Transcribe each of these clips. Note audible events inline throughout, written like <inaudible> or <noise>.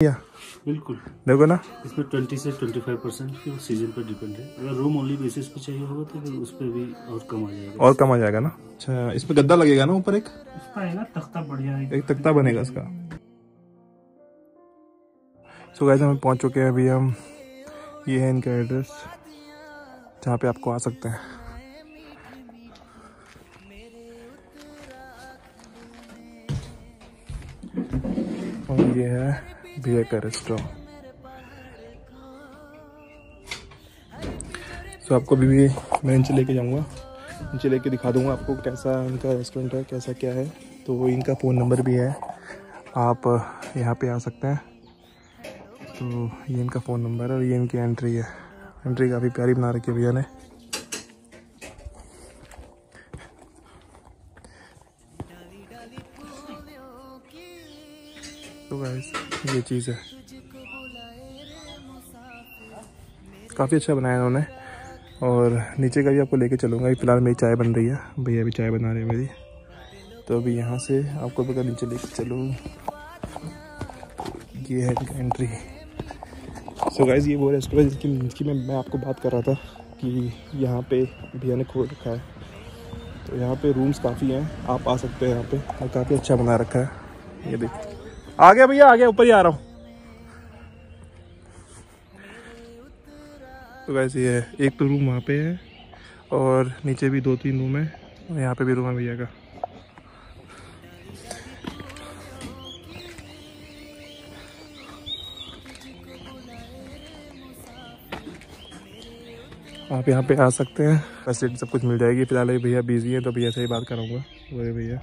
या बिल्कुल। देखो ना। इसमें 20 से 25 परसेंट सीज़न पर डिपेंड है। अगर रूम ओनली बेसिस पे चाहिए होगा तो फिर उस पर भी और कम आ जाएगा। और कम आ जाएगा ना। अच्छा इसमें गद्दा लगेगा ना ऊपर एक? इसका तख्ता बढ़िया एक तख्ता बनेगा इसका। सो गाइस हम पहुँच चुके हैं अभी हम। ये है इनका एड्रेस जहाँ पे आपको आ सकते हैं। ये है भैया का रेस्टोरेंट सो आपको अभी भी मैं नीचे लेके जाऊँगा। नीचे लेके दिखा दूँगा आपको कैसा इनका रेस्टोरेंट है, कैसा क्या है। तो इनका फ़ोन नंबर भी है। आप यहाँ पे आ सकते हैं। तो ये इनका फ़ोन नंबर है और ये इनकी एंट्री है। एंट्री काफ़ी प्यारी बना रखी है भैया ने। तो गाइस ये चीज़ है। काफ़ी अच्छा बनाया उन्होंने और नीचे का भी आपको लेके चलूँगा। फ़िलहाल मेरी चाय बन रही है। भैया भी चाय बना रहे हैं मेरी। तो अभी यहाँ से आपको अगर नीचे लेके चलूँ, ये है एंट्री सो गाइज़ ये वो रेस्टोरेंट जिसकी जिसकी मैं मैं आपको बात कर रहा था कि यहाँ पे भैया ने खोल रखा है। तो यहाँ पे रूम्स काफ़ी हैं। आप आ सकते हैं यहाँ पे। और काफ़ी अच्छा बना रखा है। ये देखिए। आ गया भैया आ गया ऊपर ही आ रहा हूँ। तो वैसे है एक तो रूम वहाँ पे है और नीचे भी दो तीन रूम है और यहाँ पे भी रूम है भैया का। आप यहाँ पे आ सकते हैं। फैसिलिटी सब कुछ मिल जाएगी। फ़िलहाल भैया बिज़ी है तो भैया से ही बात कराऊँगा वो भैया।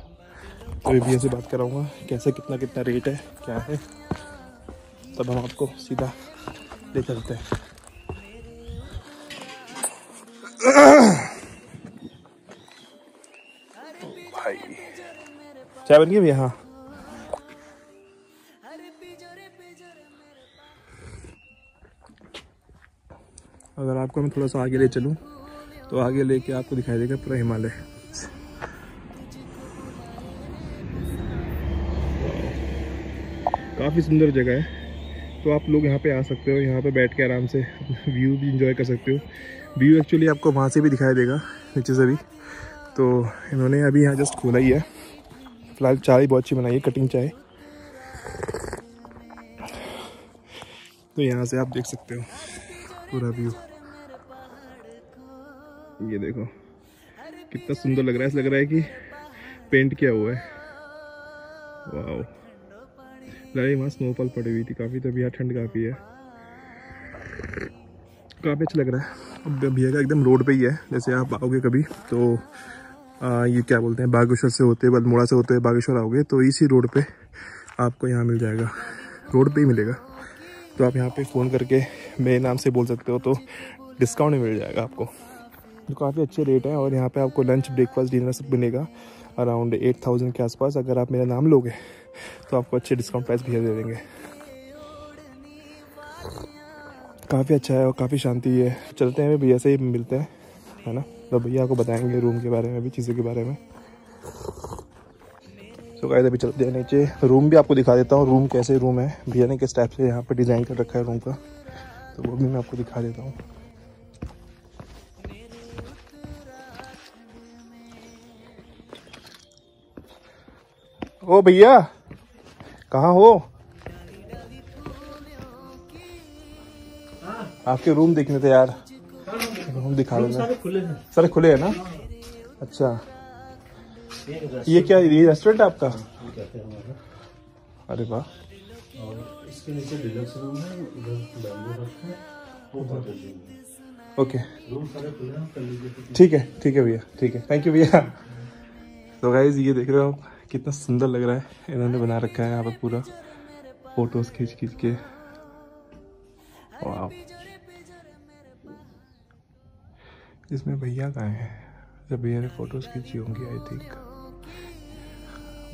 तो भैया से बात कराऊँगा, कैसे कितना कितना रेट है, क्या है, तब हम आपको सीधा ले चलते हैं। भाई, चाय बन गई भैया हाँ अगर आपको मैं थोड़ा सा आगे ले चलूँ तो आगे लेके आपको दिखाई देगा पूरा हिमालय। काफ़ी सुंदर जगह है। तो आप लोग यहाँ पे आ सकते हो, यहाँ पे बैठ के आराम से <laughs> व्यू भी इंजॉय कर सकते हो। व्यू एक्चुअली आपको वहाँ से भी दिखाई देगा नीचे से भी तो इन्होंने अभी यहाँ जस्ट खोला ही है। फ़िलहाल चाय बहुत अच्छी बनाई है कटिंग चाय। तो यहाँ से आप देख सकते हो, पूरा व्यू ये देखो, कितना सुंदर लग रहा है, ऐसा लग रहा है कि पेंट किया हुआ है। वाह लड़ाई वहाँ स्नोफॉल पड़ी हुई थी काफ़ी तो भैया ठंड काफ़ी है। काफ़ी अच्छा लग रहा है। अब भैया का एकदम रोड पे ही है जैसे आप आओगे कभी तो आ, ये क्या बोलते हैं बागेश्वर से होते हुए बलमोड़ा से होते हुए बागेश्वर आओगे तो इसी रोड पे आपको यहाँ मिल जाएगा। रोड पे ही मिलेगा। तो आप यहाँ पे फ़ोन करके मेरे नाम से बोल सकते हो तो डिस्काउंट मिल जाएगा आपको। तो काफ़ी अच्छे रेट हैं और यहाँ पे आपको लंच ब्रेकफास्ट डिनर सब मिलेगा अराउंड एट थाउज़ेंड के आसपास। अगर आप मेरा नाम लोगे तो आपको अच्छे डिस्काउंट प्राइस भैया दे देंगे। काफ़ी अच्छा है और काफ़ी शांति है। चलते हैं भैया से ही मिलते हैं, है ना? तो भैया आपको बताएँगे रूम के बारे में भी चीज़ों के बारे में। तो गाइस अभी चलते हैं नीचे। रूम भी आपको दिखा देता हूँ रूम कैसे रूम है। भैया ने किस टाइप से यहाँ पर डिज़ाइन कर रखा है रूम का। तो वो भी मैं आपको दिखा देता हूँ। ओ भैया कहाँ हो? आपके रूम देखने थे यार। रूम दिखा देना सारे खुले हैं सारे खुले हैं ना? अच्छा। ये क्या ये रेस्टोरेंट है आपका? अरे वाह। और इसके नीचे डिलक्स रूम है उधर बैम्बू रखा वो बहुत रूम ओके रूम ठीक है ठीक है भैया ठीक है। थैंक यू भैया। तो गाइज़ ये देख रहे हो आप? कितना सुंदर लग रहा है। इन्होंने बना रखा है यहाँ पर पूरा फ़ोटोज़ खींच खींच के इसमें भैया कहाँ हैं? जब भैया ने फ़ोटोज़ खींची होंगी आई थिंक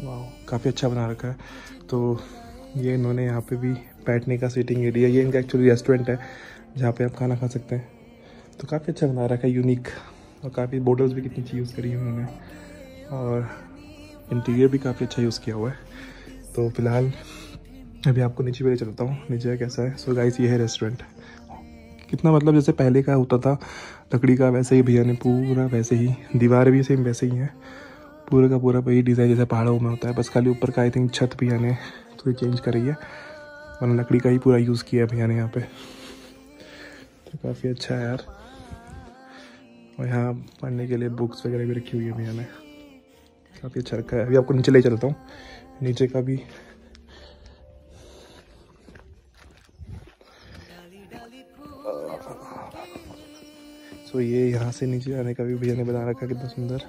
वाह काफ़ी अच्छा बना रखा है। तो ये इन्होंने यहाँ पे भी बैठने का सीटिंग एरिया ये इनका एक्चुअली रेस्टोरेंट है, जहाँ पे आप खाना खा सकते हैं। तो काफ़ी अच्छा बना रखा है यूनिक और काफ़ी बोटल्स भी कितनी अच्छी यूज़ करी है उन्होंने और इंटीरियर भी काफ़ी अच्छा यूज़ किया हुआ है। तो फ़िलहाल, अभी आपको नीचे भी ले चलता हूँ। नीचे कैसा है? सो गाइस ये है रेस्टोरेंट कितना मतलब जैसे पहले का होता था, लकड़ी का वैसे ही भैया ने पूरा वैसे ही, दीवार भी सेम वैसे ही है। पूरा का पूरा वही डिज़ाइन जैसे पहाड़ों में होता है। बस खाली ऊपर का आई थिंक छत भैया ने थोड़ी चेंज करी है। वरना लकड़ी का ही पूरा यूज़ किया है भैया ने यहाँ पे। तो काफ़ी अच्छा है यार। और यहाँ पढ़ने के लिए बुक्स वगैरह भी रखी हुई है भैया ने। काफ़ी अच्छा रखा है। अभी आपको नीचे ले चलता हूँ। नीचे का भी। सो ये यहाँ से नीचे आने का भी भैया ने बना रखा कितना सुंदर।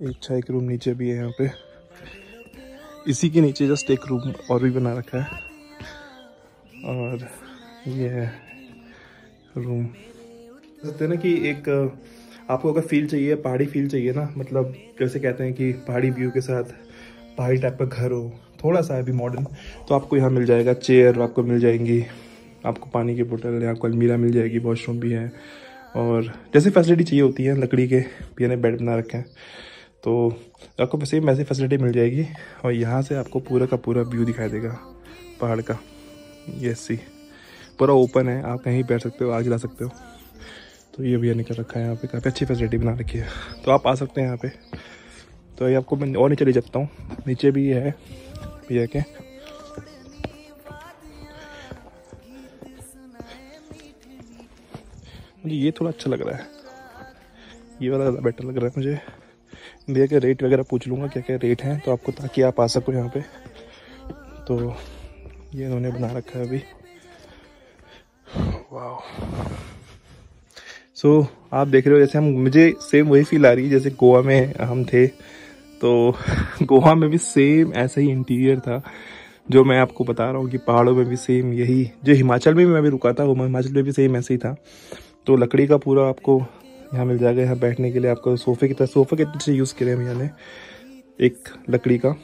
अच्छा एक रूम नीचे भी है यहाँ पे। इसी के नीचे जस्ट एक रूम और भी बना रखा है। और ये है रूम। कहते हैं ना कि एक आपको अगर फील चाहिए, पहाड़ी फील चाहिए ना मतलब जैसे कहते हैं कि पहाड़ी व्यू के साथ पहाड़ी टाइप का घर हो थोड़ा सा अभी मॉडर्न तो आपको यहाँ मिल जाएगा चेयर आपको मिल जाएँगी, आपको पानी की बोतल आपको अलमीरा मिल जाएगी वॉशरूम भी है, और जैसे फैसिलिटी चाहिए होती है लकड़ी के, भी ने बेड बना रखे हैं तो आपको सेम वैसी फैसिलिटी मिल जाएगी, और यहाँ से आपको पूरा का पूरा व्यू दिखाई देगा, पहाड़ का ये सी पूरा ओपन है, आप कहीं बैठ सकते हो, आग जला सकते हो। तो ये भैया निकल रखा है यहाँ पे, काफ़ी अच्छी फैसिलिटी बना रखी है। तो आप आ सकते हैं यहाँ पे। तो ये आपको मैं और नीचे ले जाता हूँ। नीचे भी है भैया के। मुझे ये थोड़ा अच्छा लग रहा है। ये वाला ज़्यादा बेटर लग रहा है मुझे। भैया के रेट वगैरह पूछ लूँगा क्या क्या रेट हैं तो आपको ताकि आप आ सको यहाँ पे। तो ये इन्होंने बना रखा है अभी। वाह सो so, आप देख रहे हो जैसे हम मुझे सेम वही फील आ रही है जैसे गोवा में हम थे। तो <laughs> गोवा में भी सेम ऐसा ही इंटीरियर था जो मैं आपको बता रहा हूँ कि पहाड़ों में भी सेम यही जो हिमाचल में भी मैं भी रुका था वो हिमाचल में भी सेम ऐसे ही था। तो लकड़ी का पूरा आपको यहाँ मिल जाएगा यहाँ बैठने के लिए आपको सोफे की तरह सोफे के तरह यूज़ करे भैया ने एक लकड़ी का।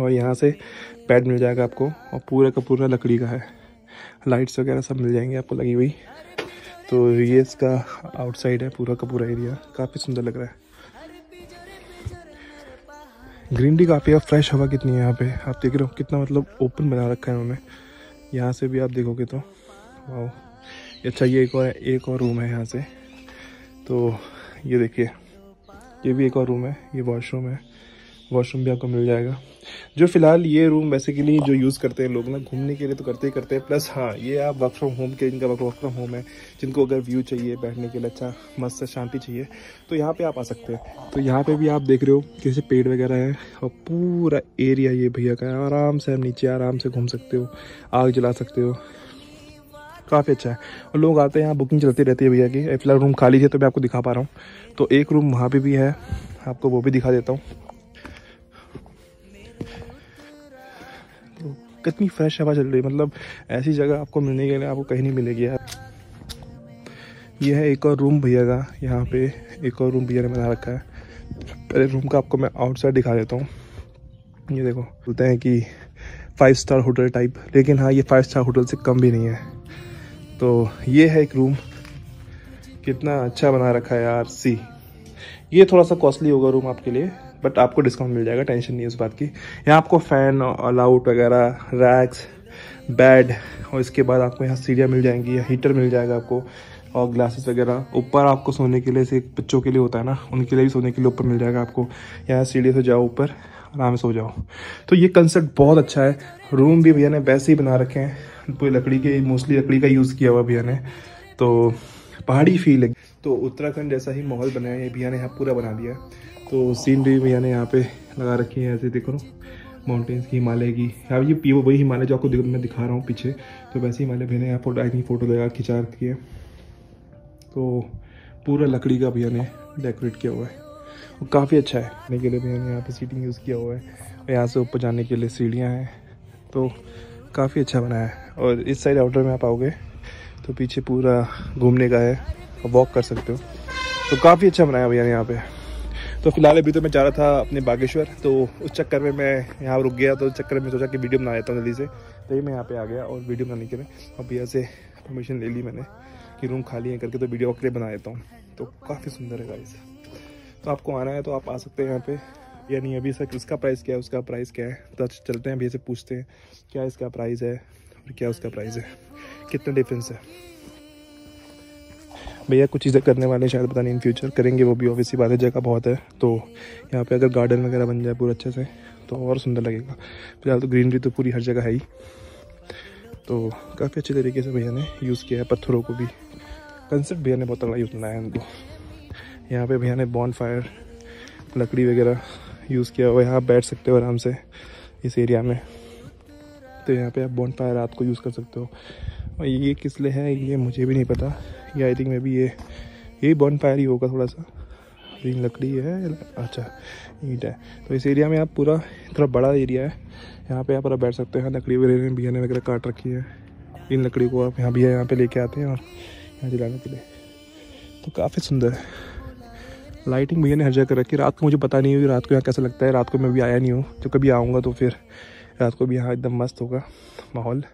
और यहाँ से बेड मिल जाएगा आपको और पूरा का पूरा लकड़ी का है। लाइट्स वगैरह सब मिल जाएँगे आपको लगी हुई। तो ये इसका आउटसाइड है, पूरा का पूरा एरिया काफ़ी सुंदर लग रहा है. ग्रीन टी काफ़ी है फ्रेश हवा कितनी है यहाँ पे. आप देख रहे हो कितना मतलब ओपन बना रखा है उन्होंने यहाँ से भी आप देखोगे तो. वाह अच्छा ये एक और एक और रूम है यहाँ से. तो ये देखिए. ये भी एक और रूम है, ये वॉशरूम है. वॉशरूम भी आपको मिल जाएगा. जो फ़िलहाल ये रूम बेसिकली जो यूज़ करते हैं लोग ना, घूमने के लिए तो करते ही करते हैं। प्लस हाँ ये आप वर्क फ्रॉम होम के जिनका वर्क फ्रॉम होम है, जिनको अगर व्यू चाहिए बैठने के लिए अच्छा मस्त, शांति चाहिए तो यहाँ पे आप आ सकते हैं। तो यहाँ पे भी आप देख रहे हो कैसे पेड़ वगैरह है, और पूरा एरिया ये भैया का है। आराम से हम नीचे, आराम से घूम सकते हो, आग जला सकते हो। काफ़ी अच्छा है। और लोग आते हैं, यहाँ बुकिंग चलती रहती है भैया की। फ़िलहाल रूम खाली है तो मैं आपको दिखा पा रहा हूँ। तो एक रूम वहाँ पे भी है, आपको वो भी दिखा देता हूँ। कितनी फ्रेश हवा चल रही है। मतलब ऐसी जगह आपको मिलने के लिए आपको कहीं नहीं मिलेगी यार। ये है एक और रूम भैया का, यहाँ पे एक और रूम भैया ने बना रखा है। पहले रूम का आपको मैं आउटसाइड दिखा देता हूँ। ये देखो, बोलते हैं कि फाइव स्टार होटल टाइप लेकिन हाँ ये फाइव स्टार होटल से कम भी नहीं है। तो ये है एक रूम कितना अच्छा बना रखा है यार, सी। ये थोड़ा सा कॉस्टली होगा रूम आपके लिए। बट आपको डिस्काउंट मिल जाएगा टेंशन नहीं है उस बात की। यहाँ आपको फ़ैन अलाउट वगैरह रैक्स बेड और इसके बाद आपको यहाँ सीढ़ियाँ मिल जाएँगी हीटर मिल जाएगा आपको, और ग्लासेस वगैरह। ऊपर आपको सोने के लिए जैसे बच्चों के लिए होता है ना, उनके लिए भी सोने के लिए ऊपर मिल जाएगा आपको। यहाँ सीढ़ी से जाओ ऊपर, आराम से सो जाओ। तो ये कंसेप्ट बहुत अच्छा है। रूम भी भैया ने वैसे ही बना रखे हैं। पूरी लकड़ी के मोस्टली लकड़ी का यूज़ किया हुआ भैया ने। तो पहाड़ी फील है। तो उत्तराखंड जैसा ही माहौल बनाया है भैया ने यहाँ पूरा बना दिया। तो सीनरी भैया ने यहाँ पे लगा रखी है, ऐसे देखो माउंटेन्स की हिमालय की। यहाँ ये पी वही हिमालय जो आपको मैं दिखा रहा हूँ पीछे। तो वैसे हिमालय भैया ने यहाँ फ़ोटो आई थिंक फ़ोटो लगा खिंचा रखी है। तो पूरा लकड़ी का भैया ने डेकोरेट किया हुआ है। और काफ़ी अच्छा है। खाने के लिए भैया ने यहाँ पे सीटिंग यूज़ किया हुआ है। और यहाँ से ऊपर जाने के लिए सीढ़ियाँ हैं। तो काफ़ी अच्छा बनाया है। और इस साइड आउटर में आप आओगे तो पीछे पूरा घूमने का है। और वॉक कर सकते हो। तो काफ़ी अच्छा बनाया भैया ने यहाँ पे। तो फ़िलहाल अभी तो मैं जा रहा था अपने बागेश्वर तो उस चक्कर में मैं यहाँ रुक गया तो उस चक्कर में सोचा कि वीडियो बना लेता हूँ जल्दी से। तो मैं यहाँ पे आ गया और वीडियो बनाने के लिए और भैया से परमिशन ले ली मैंने कि रूम खाली है करके तो वीडियो लिए बना लेता हूँ। तो काफ़ी सुंदर है गाइस तो आपको आना है तो आप आ सकते हैं यहाँ पर या नहीं अभी सर इसका प्राइस क्या है, उसका प्राइस क्या है? तो चलते हैं, अभी से पूछते हैं, क्या इसका प्राइस है और क्या उसका प्राइस है? कितना डिफरेंस है? भैया कुछ चीज़ें करने वाले हैं शायद, पता नहीं इन फ्यूचर करेंगे, वो भी ऑब्वियसली बात है, जगह बहुत है तो यहाँ पे अगर गार्डन वगैरह बन जाए पूरा अच्छे से तो और सुंदर लगेगा। फ़िलहाल तो ग्रीनरी तो पूरी हर जगह है ही। तो काफ़ी अच्छे तरीके से भैया ने यूज़ किया है पत्थरों को भी। कंसेप्ट भैया ने बहुत तगड़ा यूज़ बनाया है उनको। यहाँ पे भैया ने बॉन फायर लकड़ी वगैरह यूज़ किया हुआ है यहाँ बैठ सकते हो आराम से इस एरिया में। तो यहाँ पे, आप बॉन फायर रात को यूज़ कर सकते हो। और ये किस लिए है, ये मुझे भी नहीं पता। ये आई थिंक मे भी ये ये बॉन फायर ही होगा थोड़ा सा। लेकिन लकड़ी है अच्छा ईट है। तो इस एरिया में आप पूरा, थोड़ा बड़ा एरिया है। यहाँ पे आप पूरा बैठ सकते हो यहाँ लकड़ी वगैरह बियाने वगैरह काट रखी है। इन लकड़ी को आप यहाँ भी यहाँ पे लेके आते हैं और यहाँ जलाने के लिए। तो काफ़ी सुंदर है। लाइटिंग भैया ने हर जगह कर रखी रात को मुझे पता नहीं हुई रात को यहाँ कैसा लगता है। रात को मैं भी आया नहीं हूँ। तो कभी आऊँगा तो फिर रात को भी यहाँ एकदम मस्त होगा माहौल।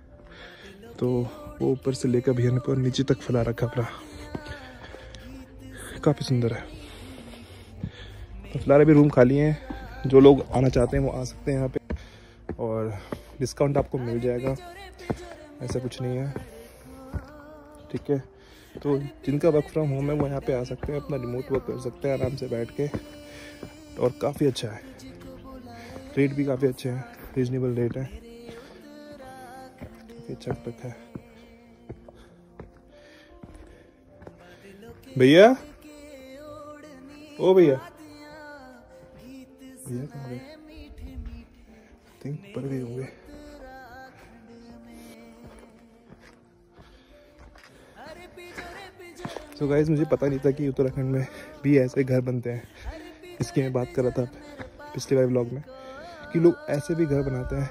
तो वो ऊपर से लेकर भैया ने नीचे तक फैला रखा अपना। काफ़ी सुंदर है। तो फ़िलहाल अभी रूम खाली हैं। जो लोग आना चाहते हैं वो आ सकते हैं यहाँ पे। और डिस्काउंट आपको मिल जाएगा। ऐसा कुछ नहीं है। ठीक है। तो जिनका वर्क फ्रॉम होम है वो यहाँ पे आ सकते हैं, अपना रिमोट वर्क कर सकते हैं आराम से बैठ के। और काफ़ी अच्छा है। रेट भी काफ़ी अच्छे हैं। रीजनेबल रेट है। काफ़ी अच्छा तक है। भैया? ओ भैया। पर गए होंगे। तो गाइज़ मुझे पता नहीं था कि उत्तराखंड में भी ऐसे घर बनते हैं। इसकी मैं बात कर रहा था पिछले वाले ब्लॉग में। कि लोग ऐसे भी घर बनाते हैं।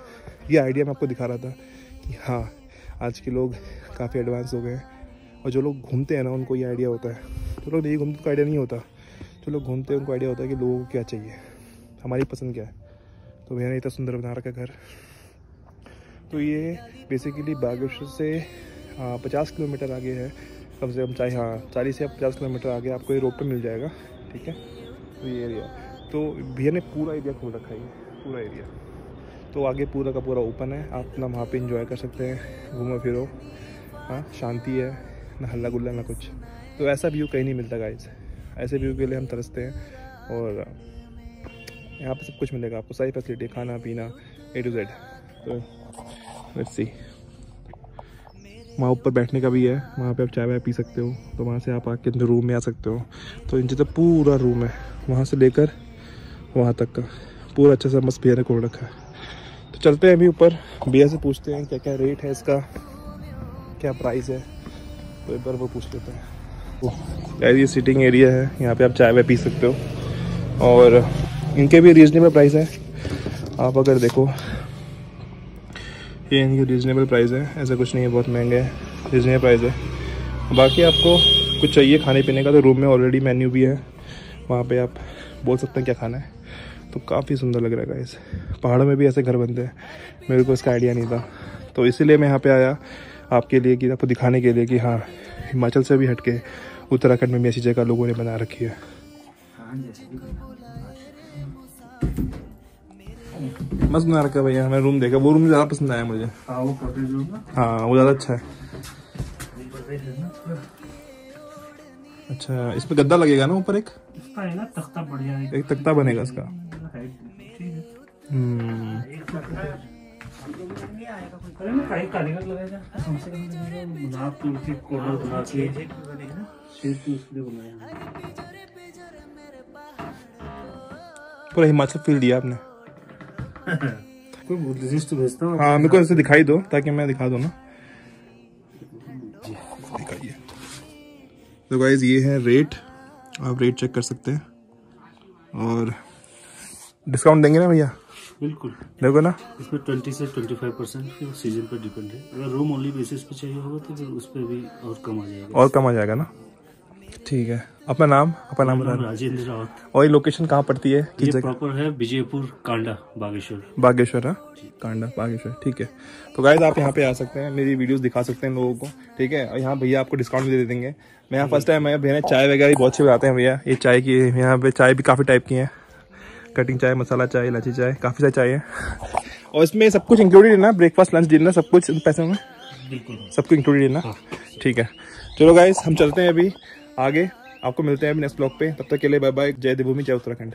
ये आइडिया मैं आपको दिखा रहा था कि हाँ आज के लोग काफ़ी एडवांस हो गए हैं। और जो लोग घूमते हैं ना, उनको ये आइडिया होता है। जो लोग नहीं घूमते, उनको आइडिया नहीं होता। जो लोग घूमते हैं, उनको आइडिया होता है कि लोगों को क्या चाहिए। हमारी पसंद क्या है? तो भैया ने इतना सुंदर बना रखा घर। तो ये बेसिकली बागेश्वर से पचास किलोमीटर आगे है। कम से कम चाहे हाँ चालीस या पचास किलोमीटर आगे आपको ये रोड पर मिल जाएगा। ठीक है? तो ये एरिया तो भैया ने पूरा एरिया खोल रखा है पूरा एरिया। तो आगे पूरा का पूरा ओपन है। आप अपना वहाँ पे इंजॉय कर सकते हैं। घूमो, फिरो। हाँ शांति है। ना हल्ला गुल्ला, ना कुछ। तो ऐसा व्यू कहीं नहीं मिलता गाइज़ ऐसे व्यू के लिए हम तरसते हैं। और, यहाँ पे सब कुछ मिलेगा आपको। सारी फैसिलिटी खाना, पीना ए टू जेड तो लेट्स सी वहाँ ऊपर बैठने का भी है। वहाँ पे आप चाय वाय पी सकते हो। तो वहाँ से आप आके रूम में आ सकते हो। तो नीचे तो पूरा रूम है। वहाँ से लेकर वहाँ तक का। पूरा अच्छा सा मस्त भैया ने खोल रखा है। तो चलते हैं अभी ऊपर। भैया से पूछते हैं क्या क्या रेट है इसका, क्या प्राइस है। तो एक बार वो पूछ लेते हैं। यार ये सिटिंग एरिया है, यहाँ पे आप चाय वाय पी सकते हो। और इनके भी रीजनेबल प्राइस है। आप अगर देखो, ये इनकी रीजनेबल प्राइस है। ऐसा कुछ नहीं है, बहुत महँगे है। रीजनेबल प्राइस है। बाकी आपको कुछ चाहिए खाने पीने का तो रूम में ऑलरेडी मेन्यू भी है। वहाँ पे आप बोल सकते हैं क्या खाना है। तो काफ़ी सुंदर लग रहा है इस पहाड़ों में भी ऐसे घर बनते हैं। मेरे को इसका आइडिया नहीं था। तो इसीलिए मैं यहाँ पे आया आपके लिए कि आपको दिखाने के लिए कि हाँ हिमाचल से भी हट के उत्तराखंड में भी ऐसी जगह लोगों ने बना रखी है। मस्त बना रखा भैया मैं रूम देखा। वो रूम ज़्यादा पसंद आया मुझे। हाँ वो हाँ ज़्यादा अच्छा है। अच्छा इसमें गद्दा लगेगा ना ऊपर एक? तख्ता बढ़िया एक तख्ता बनेगा इसका। पूरा हिमाचल फील दिया आपने। कोई भेजता हूँ, मेरे को ऐसे दिखाई दो, ताकि मैं दिखा दूँ ना। तो गाइज़ ये है रेट आप रेट चेक कर सकते हैं। और डिस्काउंट देंगे ना भैया? बिल्कुल। देखो ना। इसमें ट्वेंटी से ट्वेंटी फाइव परसेंट सीज़न पर डिपेंड है। अगर रूम ओनली बेसिस पे चाहिए होगा तो फिर उस पर भी और कम आ जाएगा। और कम आ जाएगा ना? ठीक है। अपना नाम? अपना नाम नाम राजेंद्र रावत। और ये लोकेशन कहाँ पड़ती है? किस ये जगह? प्रॉपर है विजयपुर कांडा बागेश्वर। बागेश्वर हाँ? कांडा बागेश्वर ठीक है। तो गाइज़ आप यहाँ पे आ सकते हैं मेरी वीडियोस दिखा सकते हैं लोगों को ठीक है? और यहाँ भैया आपको डिस्काउंट भी दे देंगे। मैं यहाँ फ़र्स्ट टाइम मैं भैया चाय वगैरह बहुत अच्छे बनाते हैं भैया। ये चाय की यहाँ पे चाय भी काफ़ी टाइप की है। कटिंग चाय मसाला चाय इलायची चाय काफ़ी सारी चाय है। और इसमें सब कुछ इंक्लूडेड है ना? ब्रेकफास्ट लंच डिनर सब कुछ पैसे पैसों में? बिल्कुल। सब कुछ इंक्लूडेड है ना? ठीक है। चलो गाइज़ हम चलते हैं अभी आगे। आपको मिलते हैं अभी नेक्स्ट ब्लॉग पे। तब तक के लिए बाय बाय जय देवभूमि जय उत्तराखंड।